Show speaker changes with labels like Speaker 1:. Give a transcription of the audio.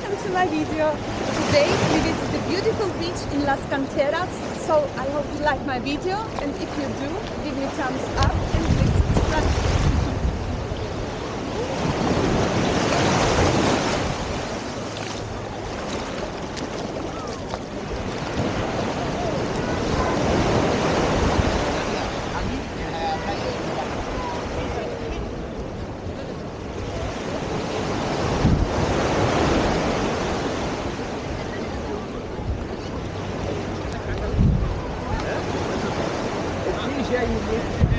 Speaker 1: welcome to my video. Today we visit the beautiful beach in Las Canteras, so I hope you like my video and if you do, give me thumbs up and please subscribe. dia aí, né?